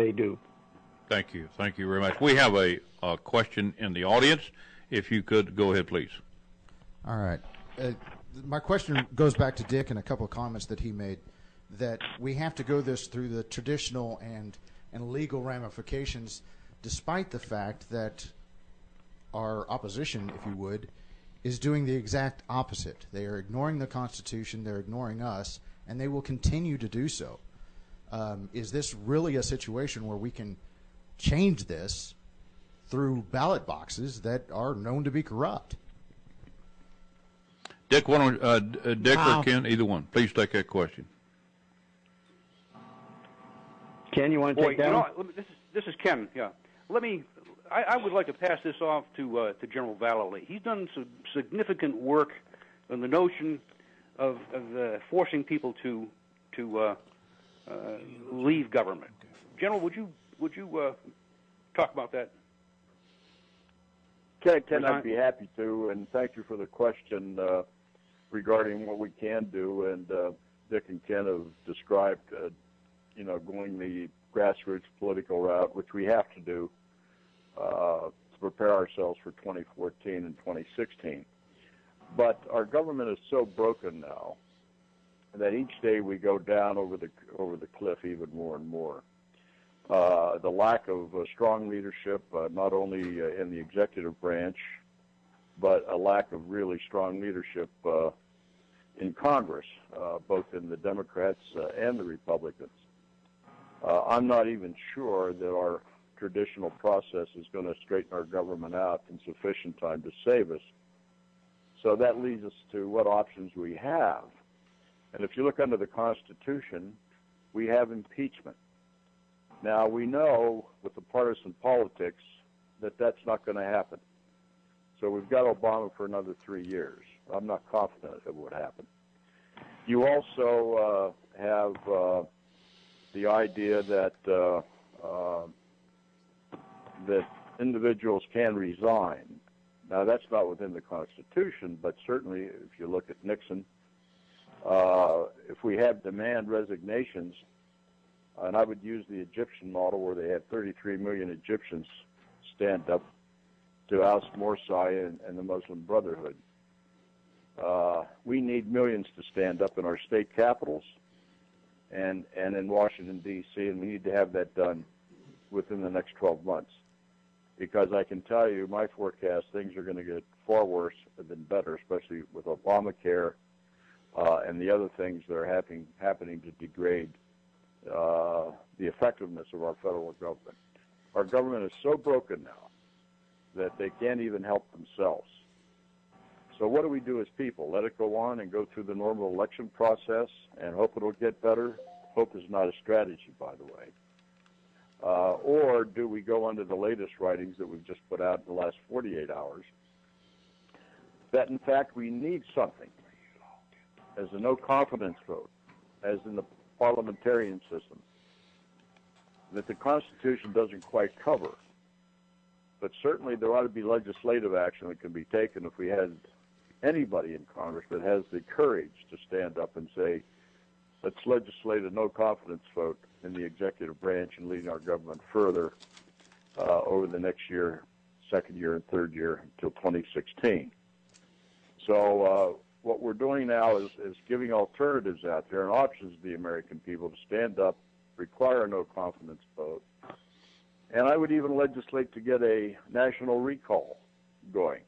they do. Thank you. Thank you very much. We have a, a question in the audience. If you could go ahead, please. All right. Uh, my question goes back to Dick and a couple of comments that he made that we have to go this through the traditional and, and legal ramifications, despite the fact that our opposition, if you would, is doing the exact opposite. They are ignoring the Constitution, they're ignoring us, and they will continue to do so. Um, is this really a situation where we can change this through ballot boxes that are known to be corrupt? Dick, why don't, uh, uh Dick wow. or Ken, either one, please take that question. Ken, you want to take that? You know, this is this is Ken. Yeah, let me. I, I would like to pass this off to uh, to General Vallely. He's done some significant work on the notion of, of uh, forcing people to to uh, leave government. General, would you would you uh, talk about that? Ken, Ken, I'd be happy to, and thank you for the question uh, regarding what we can do. And uh, Dick and Ken have described, uh, you know, going the grassroots political route, which we have to do uh, to prepare ourselves for 2014 and 2016. But our government is so broken now that each day we go down over the over the cliff even more and more. Uh, the lack of uh, strong leadership, uh, not only uh, in the executive branch, but a lack of really strong leadership uh, in Congress, uh, both in the Democrats and the Republicans. I'm not even sure that our traditional process is going to straighten our government out in sufficient time to save us. So that leads us to what options we have. And if you look under the Constitution, we have impeachment. Now, we know with the partisan politics that that's not going to happen. So we've got Obama for another three years. I'm not confident it would happen. You also uh, have uh, the idea that uh, uh that individuals can resign. Now, that's not within the Constitution, but certainly if you look at Nixon, if we have demand resignations, and I would use the Egyptian model where they had 33 million Egyptians stand up to oust Morsi and, and the Muslim Brotherhood. Uh, we need millions to stand up in our state capitals and, and in Washington, D.C., and we need to have that done within the next 12 months. Because I can tell you, my forecast, things are going to get far worse than better, especially with Obamacare uh, and the other things that are happening, happening to degrade uh, the effectiveness of our federal government. Our government is so broken now that they can't even help themselves. So what do we do as people? Let it go on and go through the normal election process and hope it'll get better? Hope is not a strategy, by the way. Uh, or do we go under the latest writings that we've just put out in the last 48 hours that in fact we need something as a no confidence vote, as in the parliamentarian system that the Constitution doesn't quite cover. But certainly there ought to be legislative action that can be taken if we had anybody in Congress that has the courage to stand up and say, let's legislate a no confidence vote in the executive branch and leading our government further uh, over the next year, second year, and third year until 2016. So uh, what we're doing now is, is giving alternatives out there and options to the American people to stand up, require a no confidence vote. And I would even legislate to get a national recall going.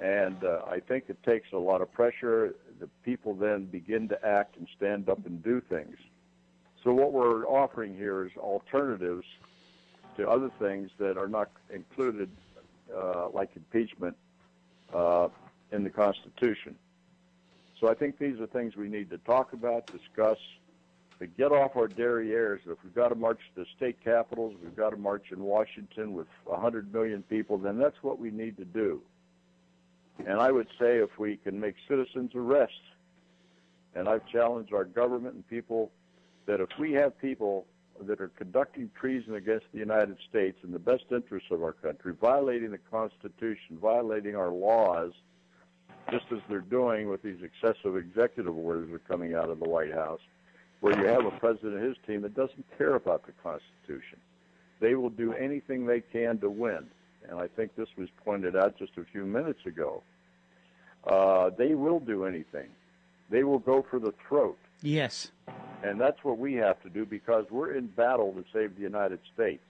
And uh, I think it takes a lot of pressure. The people then begin to act and stand up and do things. So what we're offering here is alternatives to other things that are not included, uh, like impeachment, uh, in the Constitution. So I think these are things we need to talk about, discuss, to get off our derrieres. If we've got to march to the state capitals, we've got to march in Washington with 100 million people, then that's what we need to do. And I would say if we can make citizens arrest, and I've challenged our government and people that if we have people that are conducting treason against the United States in the best interests of our country, violating the Constitution, violating our laws, just as they're doing with these excessive executive orders that are coming out of the White House, where you have a president and his team that doesn't care about the Constitution. They will do anything they can to win. And I think this was pointed out just a few minutes ago. Uh, they will do anything. They will go for the throat. Yes. And that's what we have to do because we're in battle to save the United States.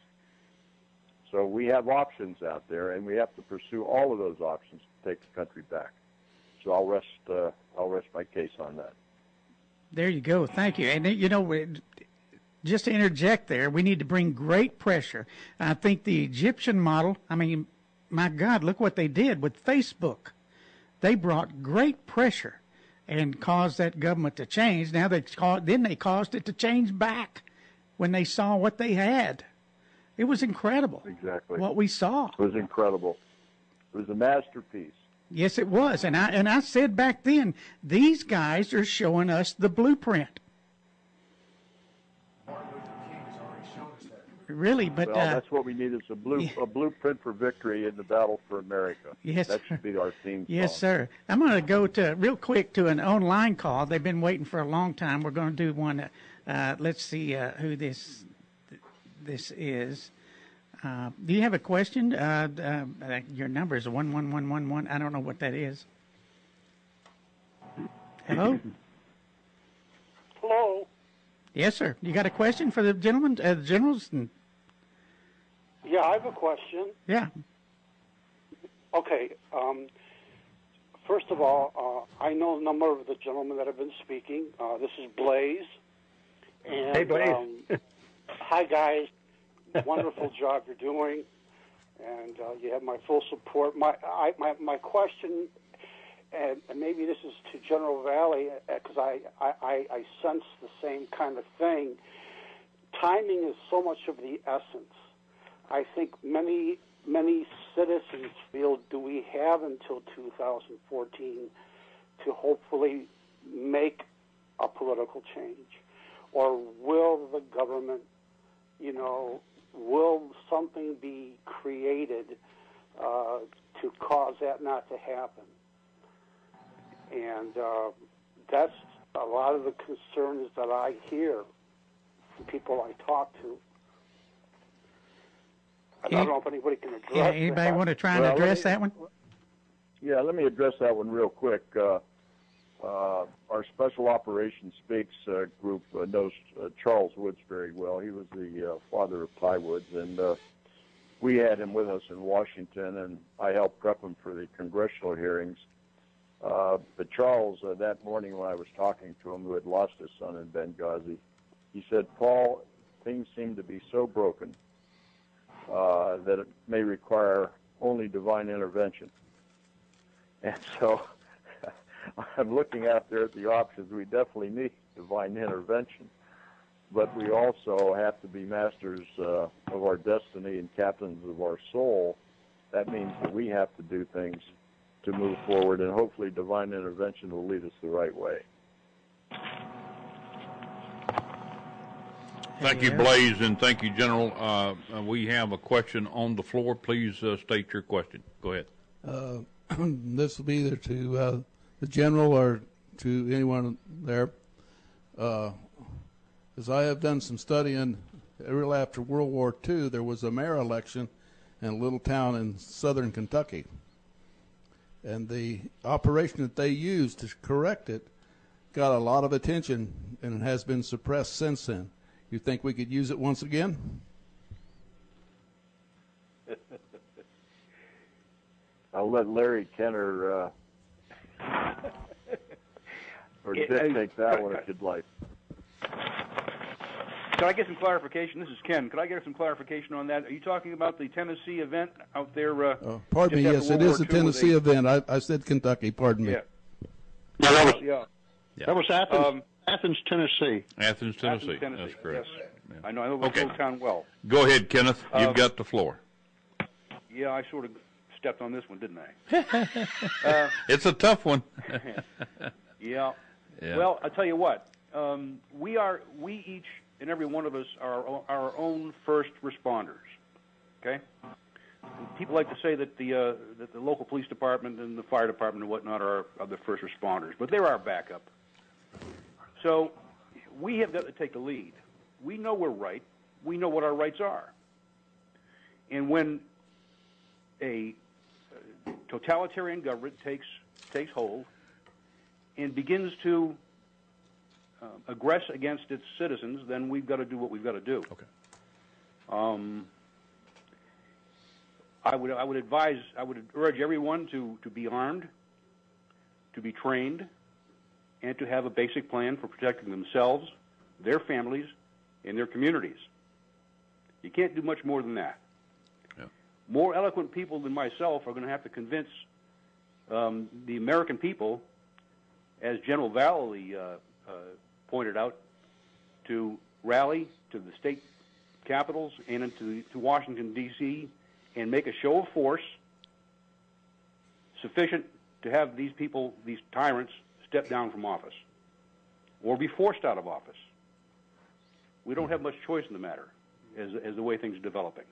So we have options out there, and we have to pursue all of those options to take the country back. So I'll rest. Uh, I'll rest my case on that. There you go. Thank you. And you know, just to interject there, we need to bring great pressure. I think the Egyptian model. I mean, my God, look what they did with Facebook. They brought great pressure and caused that government to change. Now they caused, then they caused it to change back when they saw what they had. It was incredible. Exactly. What we saw. It was incredible. It was a masterpiece. Yes, it was. And I and I said back then, these guys are showing us the blueprint. Really, but well, uh, that's what we need is a blue yeah. a blueprint for victory in the battle for America. Yes, that should be our theme. Yes, song. sir. I'm going to go to real quick to an online call. They've been waiting for a long time. We're going to do one. Uh, let's see uh, who this this is. Uh, do you have a question? Uh, uh, your number is one one one one one. I don't know what that is. Hello. Hello. Yes, sir. You got a question for the gentleman, uh, the generals? Yeah, I have a question. yeah. Okay. Um, first of all, uh, I know a number of the gentlemen that have been speaking. Uh, this is Blaze. And, Hey, Blaze. Um, hi, guys. Wonderful job you're doing, and uh, you have my full support. My I, my my question, and, and maybe this is to General Vallely because I, I I I sense the same kind of thing. Timing is so much of the essence. I think many many citizens feel do we have until 2014 to hopefully make a political change, or will the government, you know, will something be created uh, to cause that not to happen? And uh, that's a lot of the concerns that I hear from people I talk to. I don't know if anybody can address Yeah. Anybody that. want to try and Well, address me- that one? Yeah, let me address that one real quick. Uh, our Special Operations Speaks uh, group uh, knows uh, Charles Woods very well. He was the uh, father of Ty Woods, and uh, we had him with us in Washington, and I helped prep him for the congressional hearings. Uh, but Charles, uh, that morning when I was talking to him, who had lost his son in Benghazi, he said, Paul, things seem to be so broken uh, that it may require only divine intervention. And so I'm looking out there at the options. We definitely need divine intervention, but we also have to be masters uh, of our destiny and captains of our soul. That means that we have to do things to move forward, and hopefully divine intervention will lead us the right way. Thank you, Blaze, and thank you, General. Uh, uh, we have a question on the floor. Please uh, state your question. Go ahead. Uh, this will be either to uh, the general or to anyone there. Uh, as I have done some studying, early after World War II, there was a mayor election in a little town in southern Kentucky. And the operation that they used to correct it got a lot of attention and it has been suppressed since then. You think we could use it once again? I'll let Larry Kenner uh, or Dick I- take that one if you'd like. Can I get some clarification? This is Ken. Could I get some clarification on that? Are you talking about the Tennessee event out there? Uh, Oh, pardon me. Yes, after it World is a War II where Tennessee they- event. I, I said Kentucky. Pardon me. Yeah. Yeah, that was, Yeah. that was Athens, Um, Athens, Tennessee. Athens, Tennessee. Athens, Tennessee. That's correct. Yes. Yeah. I know. I know the Okay. whole town well. Go ahead, Kenneth. You've Um, got the floor. Yeah, I sort of stepped on this one, didn't I? uh, It's a tough one. yeah. Yeah. Well, I'll tell you what. Um, we are. We each and every one of us are our own first responders. Okay. People like to say that the uh, that the local police department and the fire department and whatnot are, are the first responders, but they're our backup. So we have got to take the lead. We know we're right. We know what our rights are. And when a uh, totalitarian government takes takes hold and begins to uh, aggress against its citizens, then we've got to do what we've got to do. Okay. Um, I would I would advise I would urge everyone to, to be armed, to be trained, and to have a basic plan for protecting themselves, their families, and their communities. You can't do much more than that. Yeah. More eloquent people than myself are going to have to convince um, the American people, as General Vallely uh, uh, pointed out, to rally to the state capitals and into to Washington D.C. and make a show of force sufficient to have these people, these tyrants, step down from office or be forced out of office. We don't have much choice in the matter as, as the way things are developing.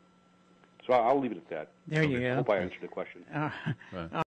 So I'll leave it at that. There you I go. hope I answered the question. Uh, Right.